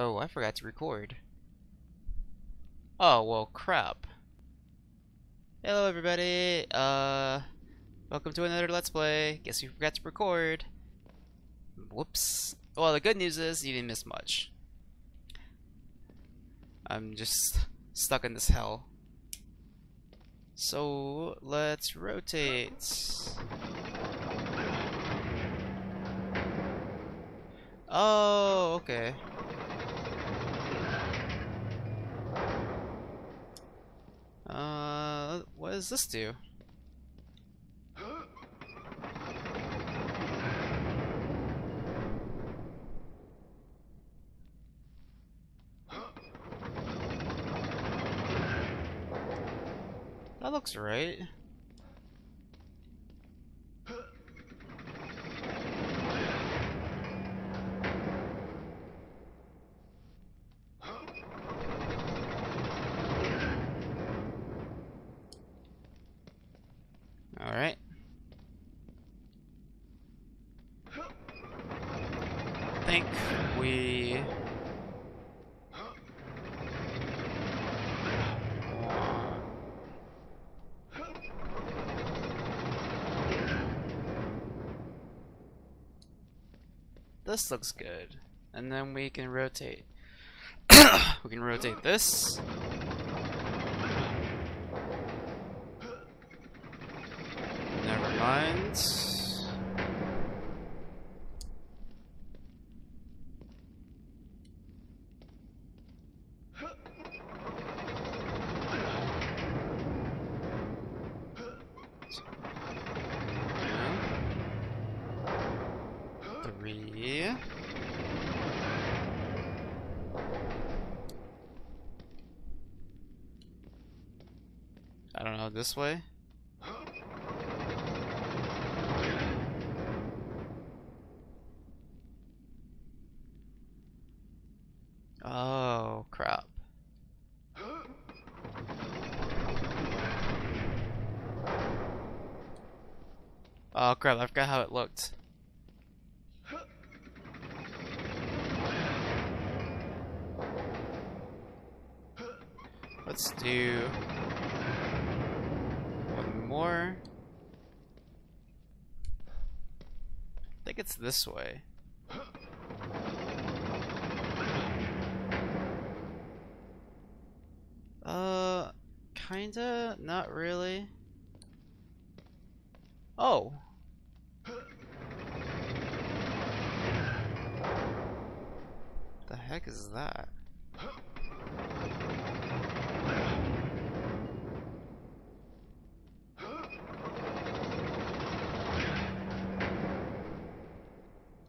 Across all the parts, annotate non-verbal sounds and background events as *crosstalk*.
Oh, I forgot to record. Oh, well, crap. Hello, everybody. Uh, welcome to another Let's Play. Guess you forgot to record. Whoops. Well, the good news is you didn't miss much. I'm just stuck in this hell. So, let's rotate. Oh, okay. Uh, what does this do? That looks right. We... This looks good. And then we can rotate. *coughs* we can rotate this. Never mind. Three. I don't know, this way? Oh, crap. Oh, crap, I forgot how it looked. Let's do one more. I think it's this way. Uh, kinda, not really. Oh. The heck is that?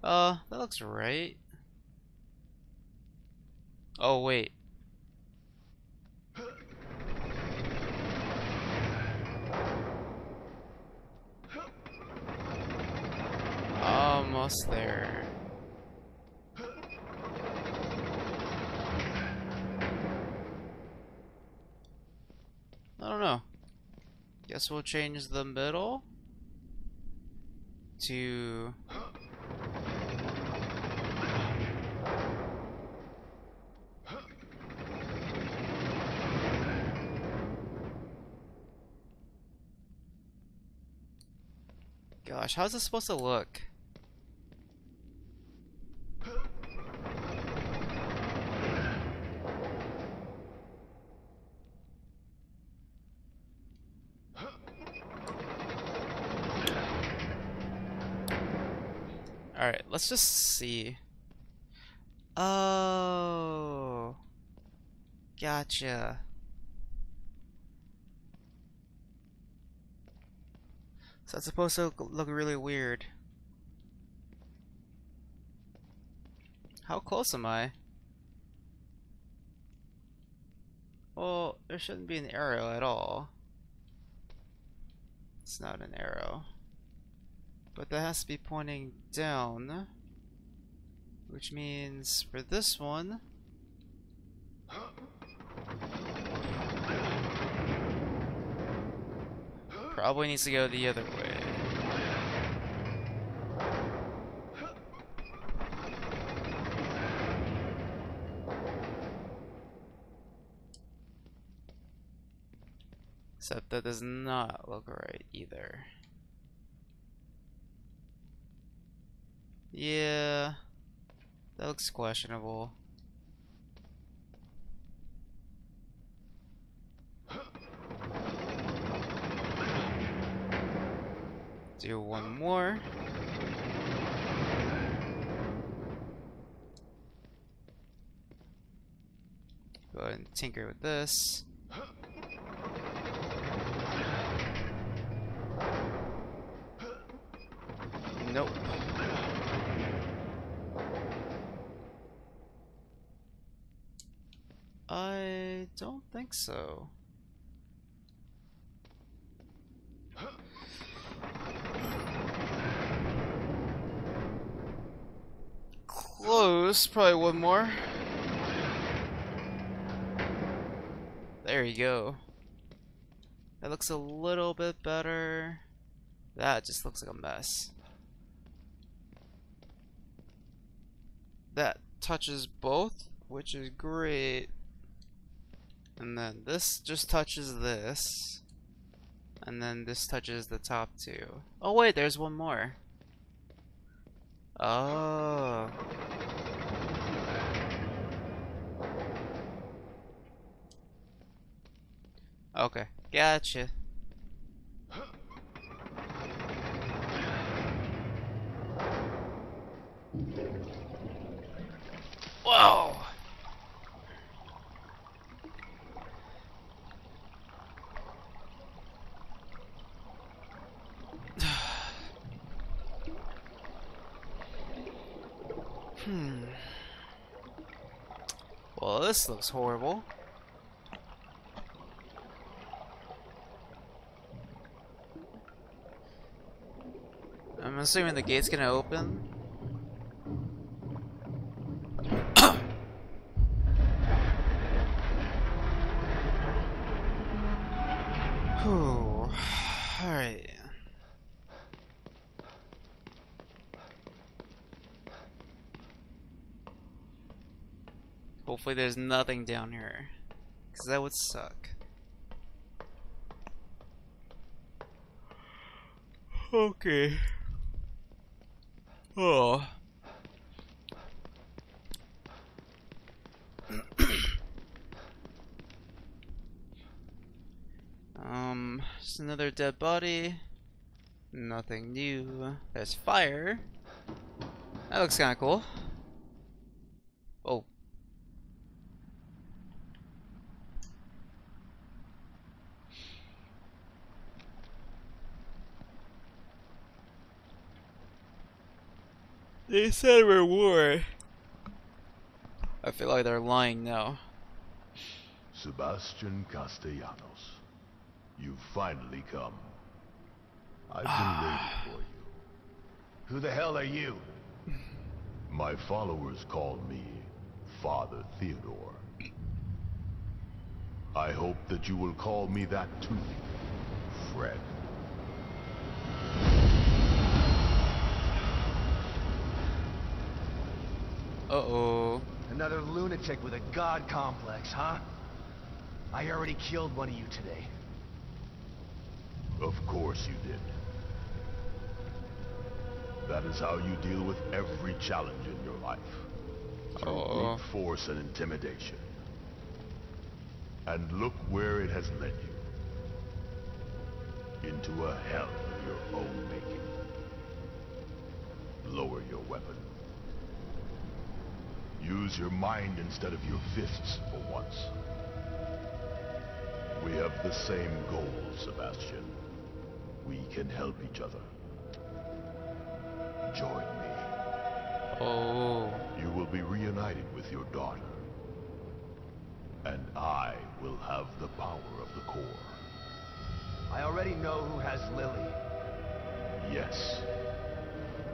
Uh, that looks right. Oh, wait. Almost there. I don't know. Guess we'll change the middle to Gosh, how's this supposed to look? Alright, let's just see. Oh. Gotcha. So it's supposed to look really weird. How close am I? Well, there shouldn't be an arrow at all. It's not an arrow. But that has to be pointing down. Which means for this one... Probably needs to go the other way. Except that does not look right either. Yeah, that looks questionable. Do one more. Go ahead and tinker with this. Nope. I don't think so. Close, probably one more. There you go. That looks a little bit better. That just looks like a mess. That touches both, which is great. And then this just touches this. And then this touches the top two. Oh wait, there's one more. Oh. Okay, gotcha. Whoa! *sighs* hmm. Well, this looks horrible. I'm assuming the gate's gonna open. *coughs* Alright. Hopefully there's nothing down here. Because that would suck. Okay. Oh. *clears throat* um, just another dead body. Nothing new. There's fire. That looks kind of cool. Oh. They said we're war. I feel like they're lying now. Sebastian Castellanos, you've finally come. I've been ah. waiting for you. Who the hell are you? My followers call me Father Theodore. I hope that you will call me that too, friend. Uh-oh. Another lunatic with a god complex, huh? I already killed one of you today. Of course you did. That is how you deal with every challenge in your life. Through Uh-oh. brute force and intimidation. And look where it has led you. Into a hell of your own making. Lower your weapon. Use your mind instead of your fists for once. We have the same goal, Sebastian. We can help each other. Join me. Oh. You will be reunited with your daughter. And I will have the power of the core. I already know who has Lily. Yes.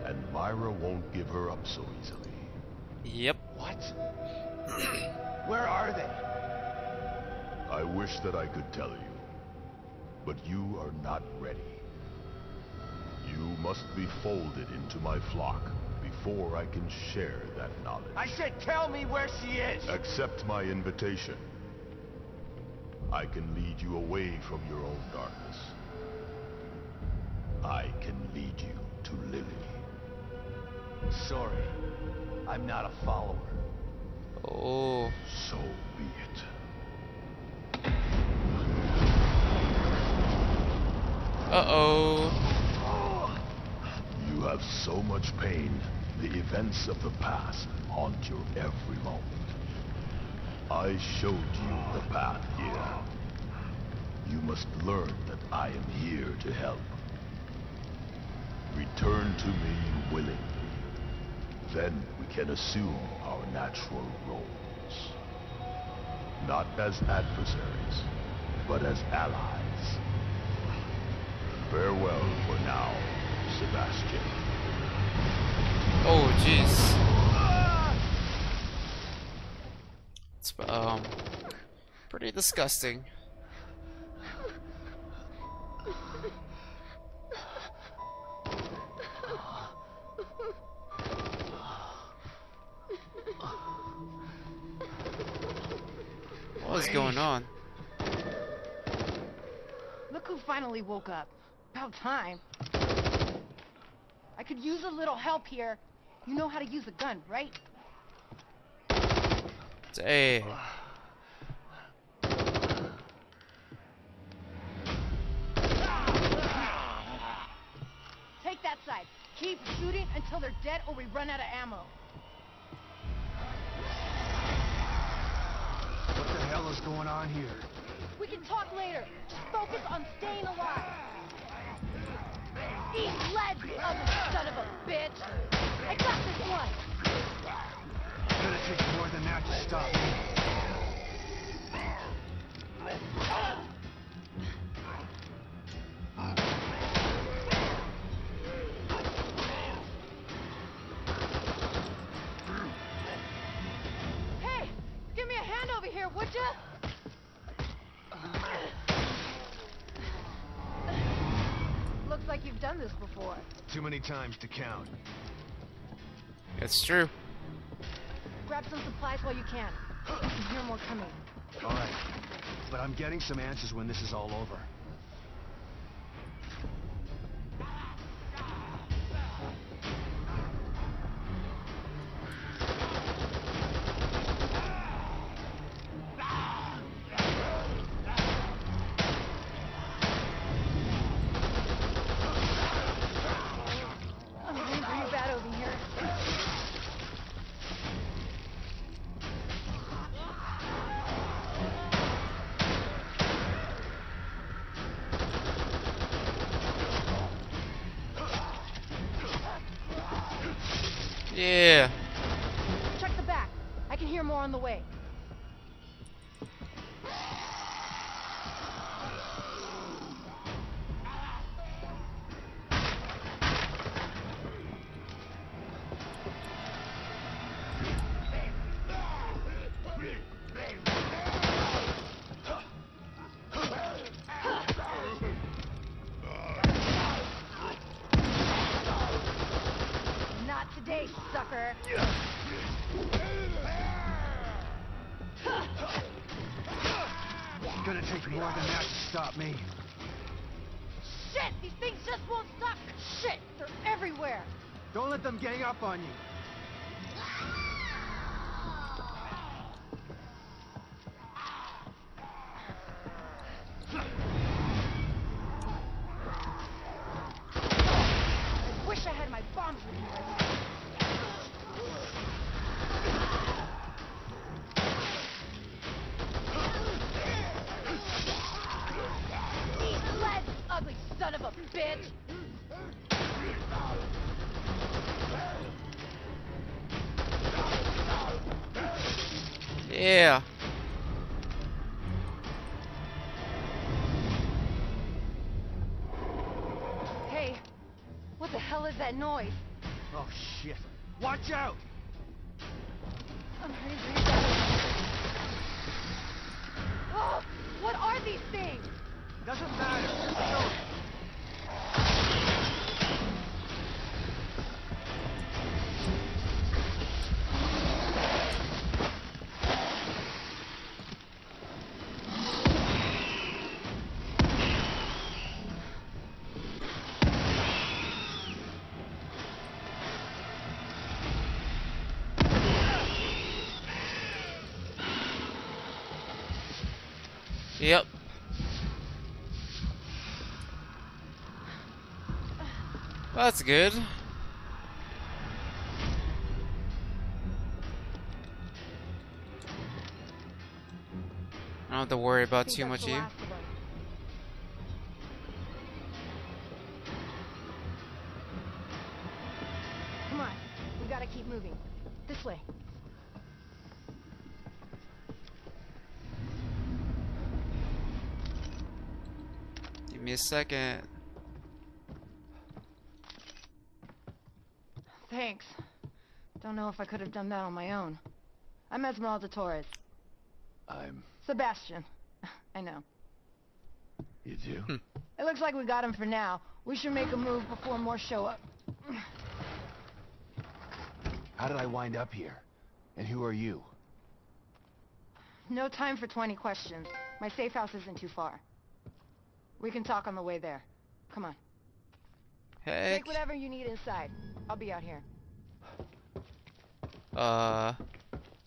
And Myra won't give her up so easily. Yep. What? *clears throat* Where are they? I wish that I could tell you. But you are not ready. You must be folded into my flock before I can share that knowledge. I said tell me where she is! Accept my invitation. I can lead you away from your own darkness. I can lead you to Lily. Sorry. I'm not a follower. Oh. So be it. Uh-oh. You have so much pain. The events of the past haunt your every moment. I showed you the path here. You must learn that I am here to help. Return to me willingly. Then we can assume our natural roles. Not as adversaries, but as allies. Farewell for now, Sebastian. Oh, jeez. It's, um, pretty disgusting. What is going on? Look who finally woke up. About time. I could use a little help here. You know how to use a gun, right? Dang. Take that side. Keep shooting until they're dead or we run out of ammo. What hell is going on here? We can talk later. Just focus on staying alive. Eat lead, you ugly son of a bitch! I got this one! It's gonna take more than that to stop me. Here, would ya? Looks like you've done this before. Too many times to count. It's true. Grab some supplies while you can. You can hear more coming. All right. But I'm getting some answers when this is all over. It's gonna take more than that to stop me. Shit! These things just won't stop. Shit! They're everywhere. Don't let them gang up on you. Of! Yeah. Hey, what the hell is that noise? Oh shit. Watch out! Yep. That's good. I don't have to worry about too much of you. Second. Thanks. Don't know if I could have done that on my own. I'm Esmeralda Torres. I'm... Sebastian. *laughs* I know. You do? Hmm. It looks like we got him for now. We should make a move before more show up. *sighs* How did I wind up here? And who are you? No time for 20 questions. My safe house isn't too far. We can talk on the way there. Come on. Heck. Take whatever you need inside. I'll be out here. Uh.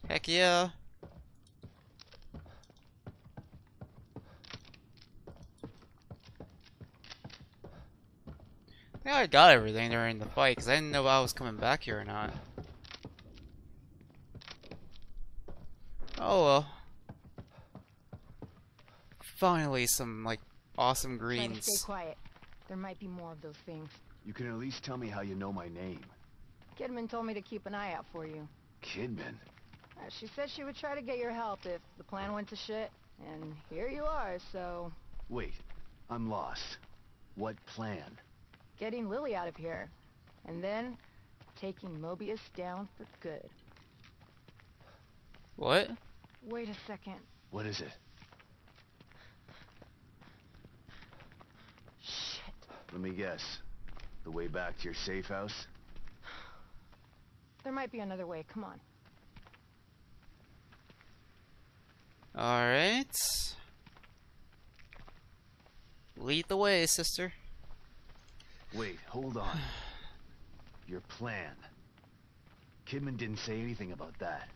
Heck yeah. I think I got everything during the fight because I didn't know if I was coming back here or not. Oh well. Finally, some like awesome Try to greens. stay quiet. There might be more of those things. You can at least tell me how you know my name. Kidman told me to keep an eye out for you. Kidman. Uh, she said she would try to get your help if the plan went to shit. And here you are, so... Wait, I'm lost. What plan? Getting Lily out of here. And then... Taking Mobius down for good. What? Wait a second. What is it? Shit. Let me guess. The way back to your safe house? There might be another way. Come on. Alright. Lead the way, sister. Wait, hold on. *sighs* Your plan. Kidman didn't say anything about that.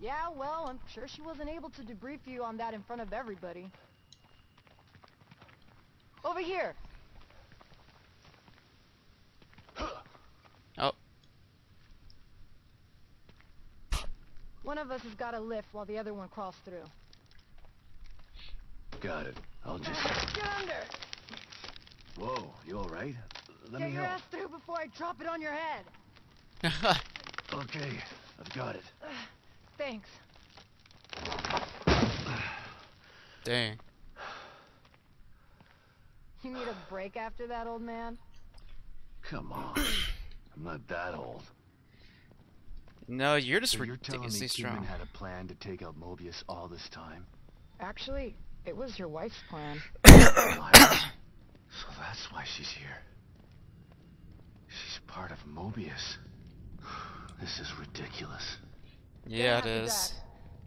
Yeah, well, I'm sure she wasn't able to debrief you on that in front of everybody. Over here. Oh. One of us has got a lift while the other one crawls through. Got it. I'll just... Get under! Whoa, you alright? Let Get me your ass through before I drop it on your head. *laughs* Okay, I've got it. *sighs* Thanks. Dang. You need a break after that, old man? Come on. I'm not that old. No, you're just So you're telling me ridiculously Kidman strong. had a plan to take out Mobius all this time? Actually, it was your wife's plan. *coughs* So that's why she's here. She's part of Mobius. *sighs* This is ridiculous. Yeah, it is.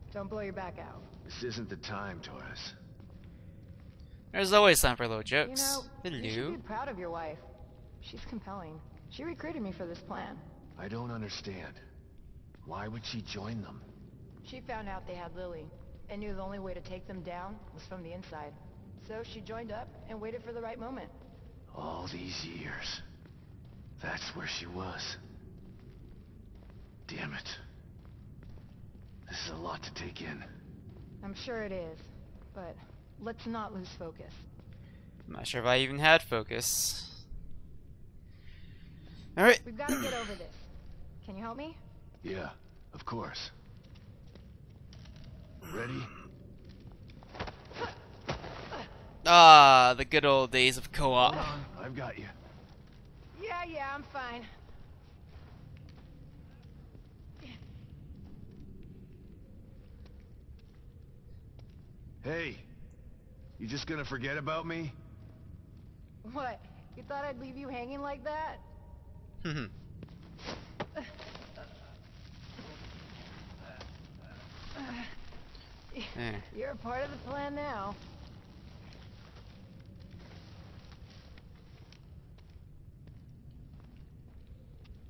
That, Don't blow your back out. This isn't the time, Torres. There's always time for little jokes. You jokes. know, you should be proud of your wife. She's compelling. She recruited me for this plan. I don't understand. Why would she join them? She found out they had Lily, and knew the only way to take them down was from the inside. So she joined up and waited for the right moment. All these years. That's where she was. Damn it. This is a lot to take in. I'm sure it is, but let's not lose focus. I'm not sure if I even had focus. Alright. We've got to get over this. Can you help me? Yeah, of course. Ready? Ah, the good old days of co-op. I've got you. Yeah, yeah, I'm fine. Hey, you just gonna forget about me? What? You thought I'd leave you hanging like that? Eh. You're a part of the plan now.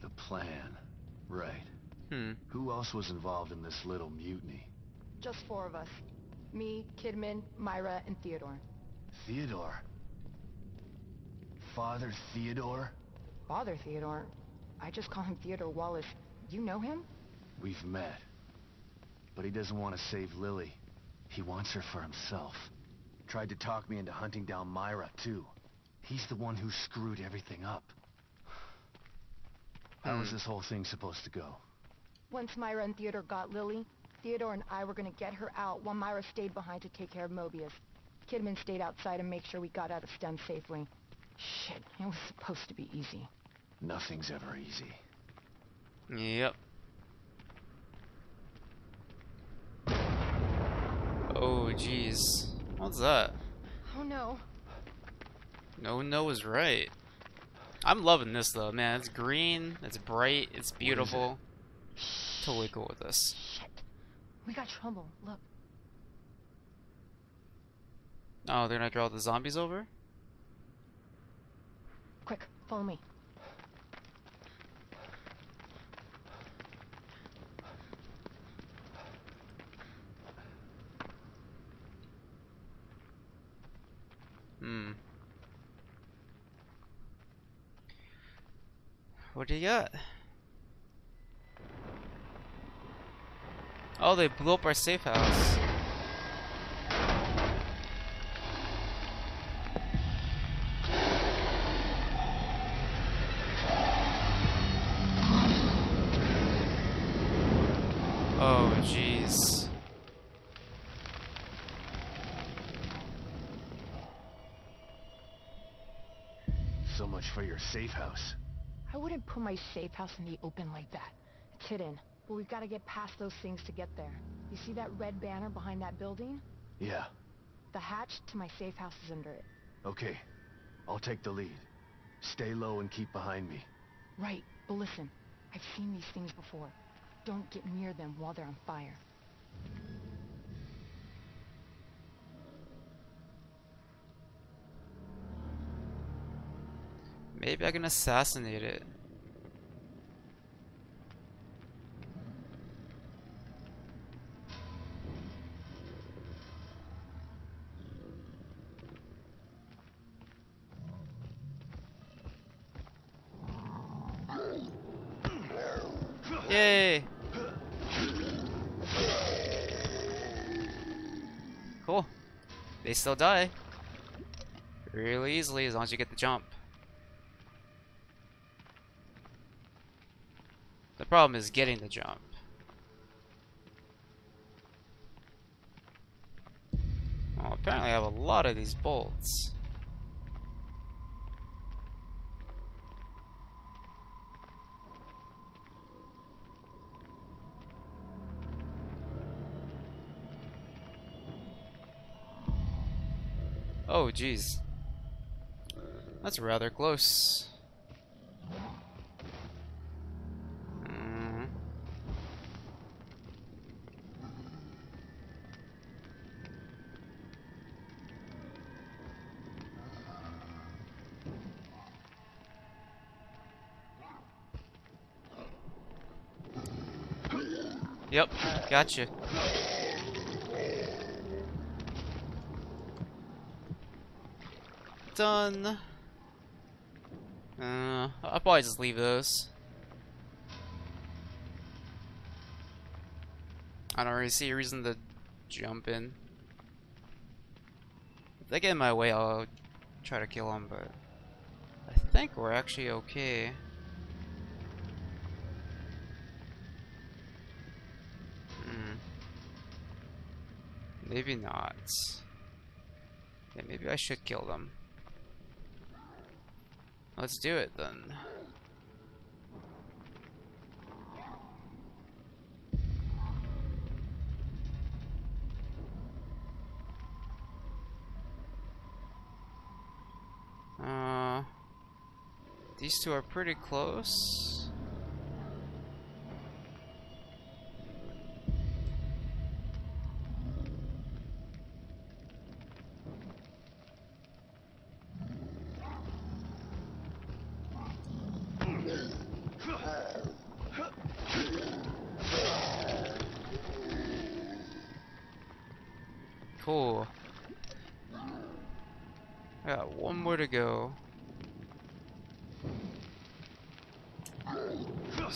The plan. Right. Hmm. Who else was involved in this little mutiny? Just four of us. Me, Kidman, Myra, and Theodore. Theodore. Father Theodore? Father Theodore? I just call him Theodore Wallace. You know him? We've met. But he doesn't want to save Lily. He wants her for himself. Tried to talk me into hunting down Myra, too. He's the one who screwed everything up. How was Hmm. this whole thing supposed to go? Once Myra and Theodore got Lily, Theodore and I were gonna get her out while Myra stayed behind to take care of Mobius. Kidman stayed outside and make sure we got out of STEM safely. Shit, it was supposed to be easy. Nothing's ever easy. Yep. Oh, jeez. What's that? Oh no. No, no is right. I'm loving this though, man. It's green, it's bright, it's beautiful. Totally cool with this. Shit. We got trouble. Look. Oh, they're gonna draw the zombies over? Quick, follow me. Hmm. What do you got? Oh, they blew up our safe house. Oh, jeez. For your safe house. I wouldn't put my safe house in the open like that. It's hidden, But we've got to get past those things to get there. You see that red banner behind that building? Yeah, The hatch to my safe house is under it. okay. I'll take the lead. Stay low and keep behind me. Right, but listen. I've seen these things before. Don't get near them while they're on fire. Maybe I can assassinate it. Yay! Cool. They still die. Really easily as long as you get the jump. The problem is getting the jump. Well, apparently I have a lot of these bolts. Oh, jeez. That's rather close. Yep, gotcha. Done. Uh, I'll probably just leave those. I don't really see a reason to jump in. If they get in my way, I'll try to kill them, but I think we're actually okay. Hmm. Maybe not. Yeah, maybe I should kill them. Let's do it then. Uh, these two are pretty close.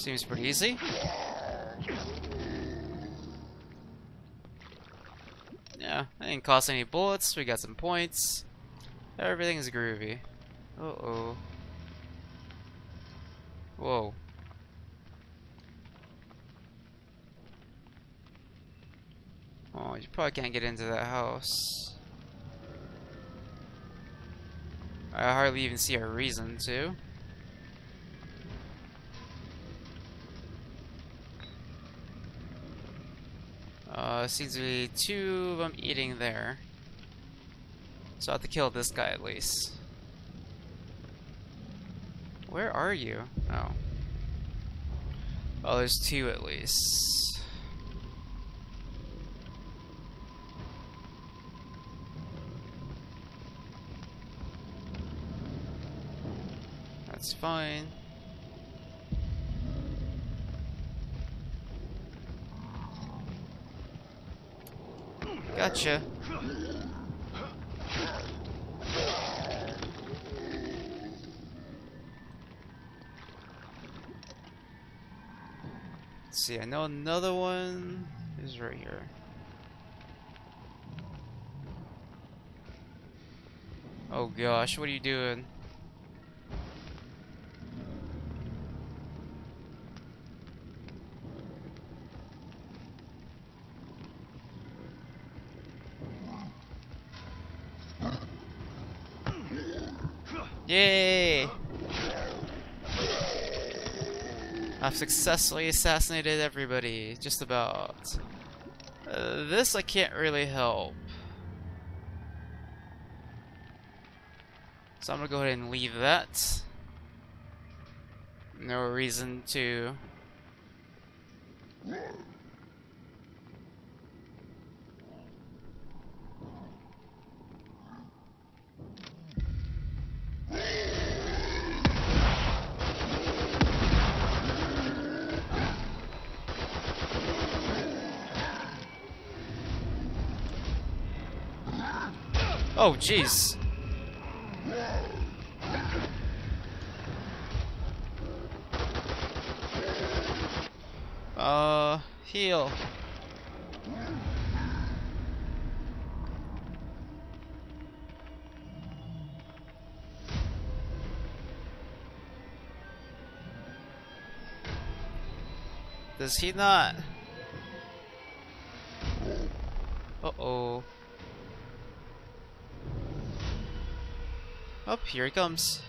Seems pretty easy. Yeah, I didn't cost any bullets. We got some points. Everything's groovy. Uh oh. Whoa. Oh, you probably can't get into that house. I hardly even see a reason to. Seems to be two of them eating there. So I have to kill this guy at least. Where are you? Oh. Oh, there's two at least. That's fine. Gotcha. Let's see, I know another one is right here. Oh gosh, what are you doing? I've successfully assassinated everybody, just about. Uh, this I can't really help. So I'm gonna go ahead and leave that. No reason to. Oh, jeez. Uh, heal. Does he not? Uh-oh. Up oh, here he comes.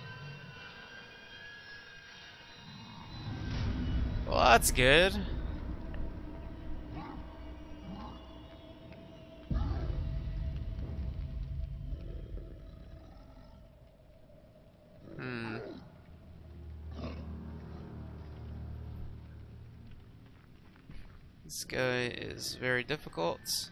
Well, that's good. Hmm. This guy is very difficult.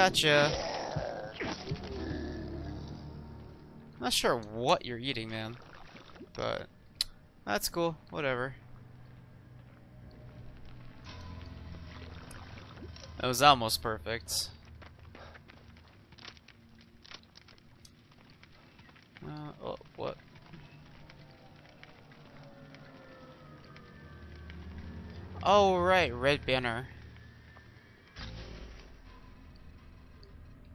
Gotcha. Not sure what you're eating, man. But that's cool. Whatever. That was almost perfect. Uh, oh, what? Oh, right, red banner.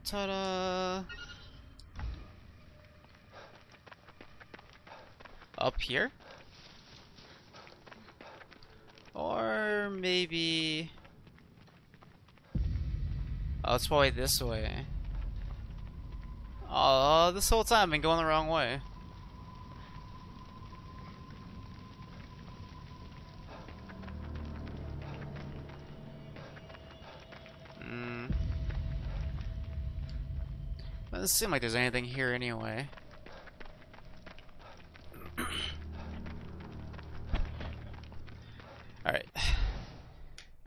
Ta-da! Up here? Or maybe... Oh, it's probably this way. Oh, this whole time I've been going the wrong way. Doesn't seem like there's anything here anyway. Alright.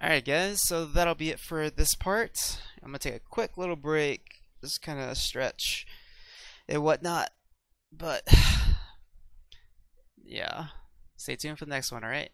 Alright guys, so that'll be it for this part. I'm gonna take a quick little break, just kind of stretch and whatnot. But *sighs* yeah, stay tuned for the next one. All right.